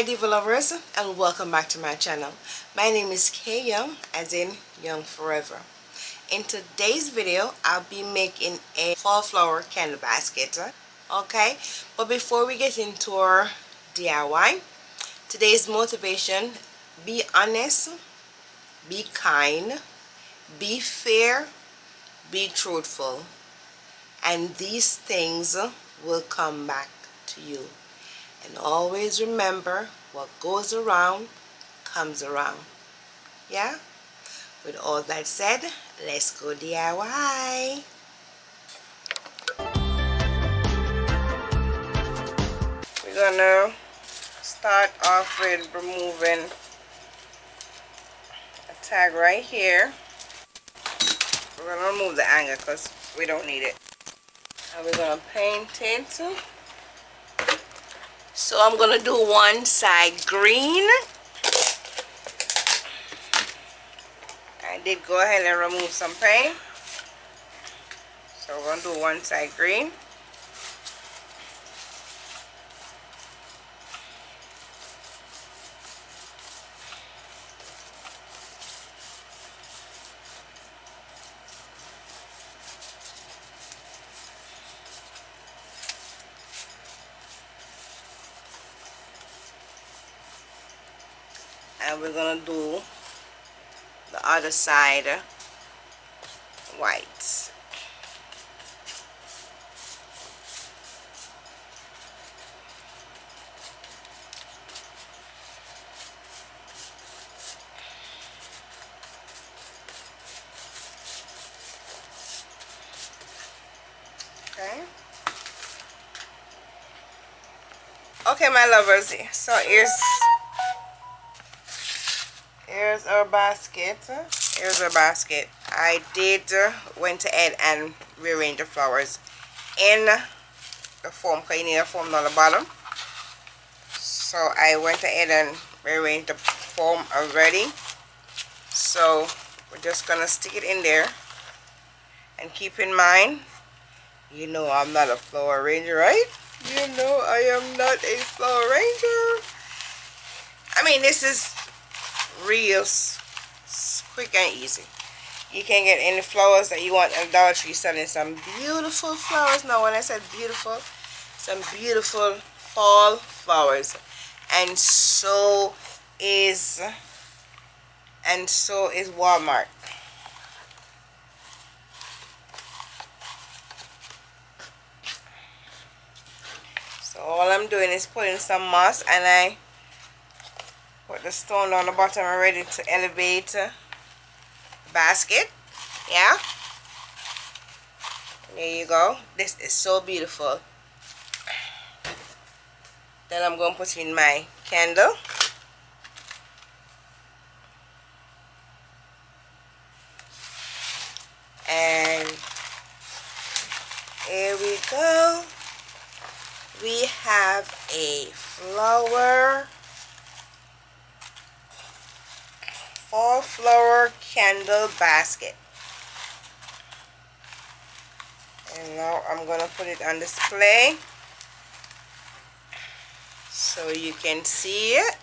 Hi Diva lovers and welcome back to my channel. My name is Kay Young as in Young Forever. In today's video I'll be making a fall flower candle basket. Okay, but before we get into our DIY, today's motivation, be honest, be kind, be fair, be truthful. And these things will come back to you. And always remember what goes around comes around. Yeah? With all that said, let's go DIY. We're gonna start off with removing a tag right here. We're gonna remove the angle because we don't need it. And we're gonna paint it so I'm going to do one side green. I did go ahead and remove some paint. So we're going to do one side green. And we're gonna do the other side white. Okay. Okay my lovers. So here's our basket here's a basket I did went ahead and rearrange the flowers in the foam because you need a foam on the bottom. So I went ahead and rearranged the foam already. So we're just gonna stick it in there. And keep in mind you know I'm not a flower arranger right? You know I am not a flower arranger I mean this is real quick and easy. You can get any flowers that you want at Dollar Tree selling some beautiful flowers. Now when I said beautiful, some beautiful fall flowers. And so is and so is Walmart. So all I'm doing is putting some moss and I put the stone on the bottom and ready to elevate basket. Yeah. There you go. This is so beautiful. Then I'm going to put in my candle. And here we go. We have a flower fall flower candle basket. And now I'm gonna put it on display so you can see it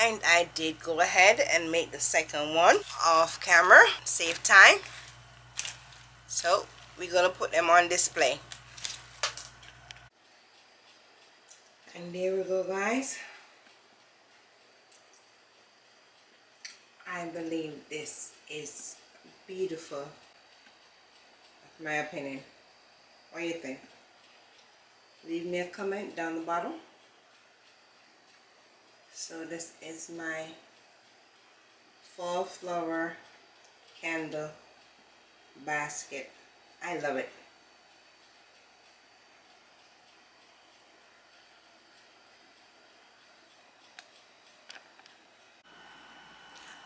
and I did go ahead and make the second one off camera. Save time. So we're gonna put them on display. And there we go guys. I believe this is beautiful my opinion. What do you think? Leave me a comment down the bottom so this is my fall flower candle basket. I love it.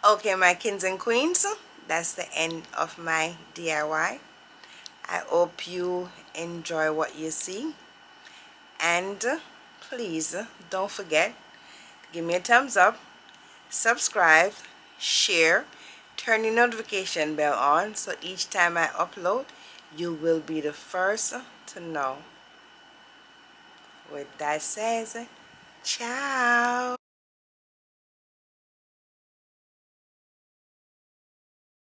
Okay my kings and queens that's the end of my DIY I hope you enjoy what you see. And please don't forget give me a thumbs up subscribe share turn your notification bell on so each time I upload you will be the first to know. With that says ciao